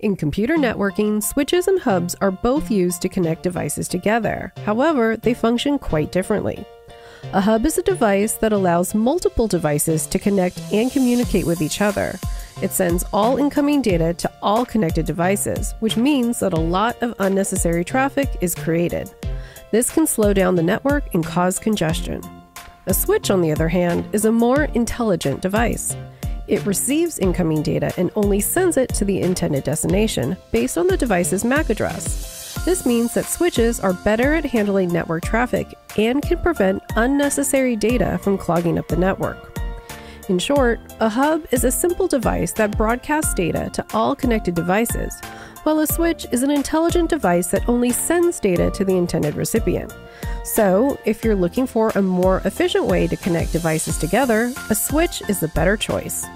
In computer networking, switches and hubs are both used to connect devices together. However, they function quite differently. A hub is a device that allows multiple devices to connect and communicate with each other. It sends all incoming data to all connected devices, which means that a lot of unnecessary traffic is created. This can slow down the network and cause congestion. A switch, on the other hand, is a more intelligent device. It receives incoming data and only sends it to the intended destination based on the device's MAC address. This means that switches are better at handling network traffic and can prevent unnecessary data from clogging up the network. In short, a hub is a simple device that broadcasts data to all connected devices, while a switch is an intelligent device that only sends data to the intended recipient. So, if you're looking for a more efficient way to connect devices together, a switch is the better choice.